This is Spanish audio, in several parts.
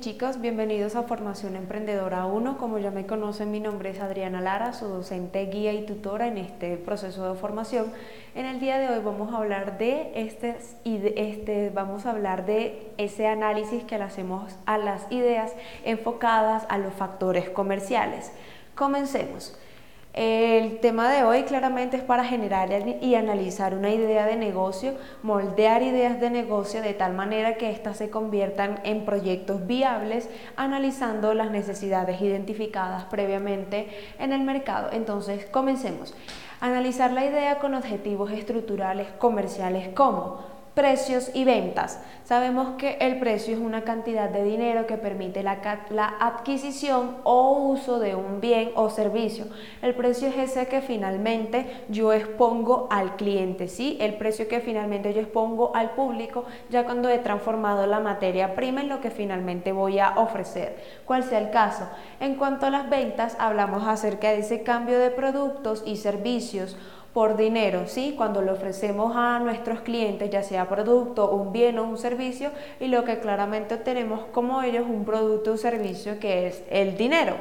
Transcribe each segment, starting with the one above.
chicos, bienvenidos a Formación Emprendedora 1. Como ya me conocen, mi nombre es Adriana Lara, su docente, guía y tutora en este proceso de formación. En el día de hoy vamos a hablar de este, este vamos a hablar de ese análisis que le hacemos a las ideas enfocadas a los factores comerciales. Comencemos. El tema de hoy claramente es para generar y analizar una idea de negocio, moldear ideas de negocio de tal manera que éstas se conviertan en proyectos viables, analizando las necesidades identificadas previamente en el mercado. Entonces, comencemos. Analizar la idea con objetivos estructurales comerciales como Precios y ventas. Sabemos que el precio es una cantidad de dinero que permite la, adquisición o uso de un bien o servicio. El precio es ese que finalmente yo expongo al cliente, ¿sí? El precio que finalmente yo expongo al público ya cuando he transformado la materia prima en lo que finalmente voy a ofrecer, cual sea el caso. En cuanto a las ventas, hablamos acerca de ese cambio de productos y servicios por dinero, ¿sí? Cuando le ofrecemos a nuestros clientes, ya sea producto, un bien o un servicio, y lo que claramente obtenemos como ellos un producto o servicio que es el dinero.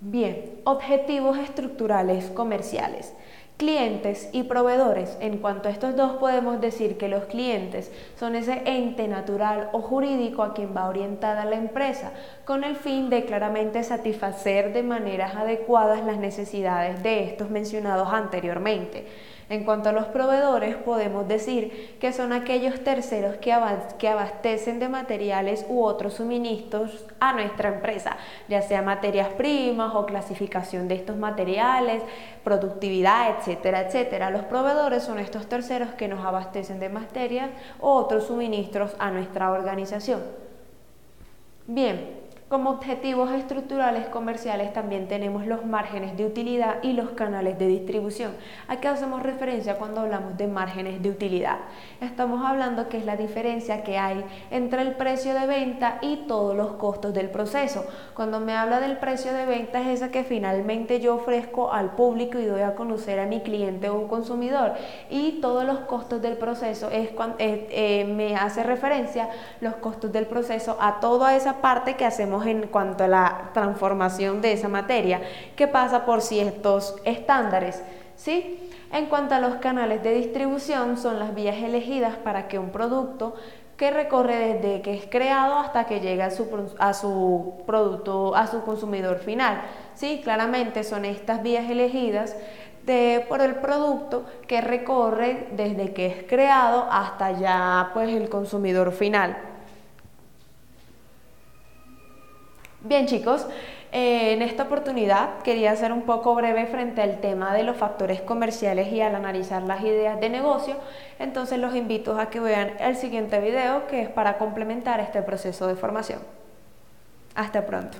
Bien, objetivos estructurales comerciales. Clientes y proveedores. En cuanto a estos dos podemos decir que los clientes son ese ente natural o jurídico a quien va orientada la empresa con el fin de claramente satisfacer de maneras adecuadas las necesidades de estos mencionados anteriormente. En cuanto a los proveedores, podemos decir que son aquellos terceros que, abastecen de materiales u otros suministros a nuestra empresa, ya sea materias primas o clasificación de estos materiales, productividad, etcétera, etcétera. Los proveedores son estos terceros que nos abastecen de materias u otros suministros a nuestra organización. Bien, como objetivos estructurales comerciales también tenemos los márgenes de utilidad y los canales de distribución. ¿A qué hacemos referencia cuando hablamos de márgenes de utilidad? Estamos hablando que es la diferencia que hay entre el precio de venta y todos los costos del proceso. Cuando me habla del precio de venta es esa que finalmente yo ofrezco al público y doy a conocer a mi cliente o consumidor. Y todos los costos del proceso es cuando eh, eh, me hace referencia los costos del proceso a toda esa parte que hacemos en cuanto a la transformación de esa materia que pasa por ciertos estándares. ¿sí? En cuanto a los canales de distribución, son las vías elegidas para que un producto que recorre desde que es creado hasta que llega a su, a su producto, a su consumidor final. Sí, claramente son estas vías elegidas de, por el producto que recorre desde que es creado hasta ya pues el consumidor final. Bien chicos, eh, en esta oportunidad quería ser un poco breve frente al tema de los factores comerciales y al analizar las ideas de negocio, entonces los invito a que vean el siguiente video que es para complementar este proceso de formación. Hasta pronto.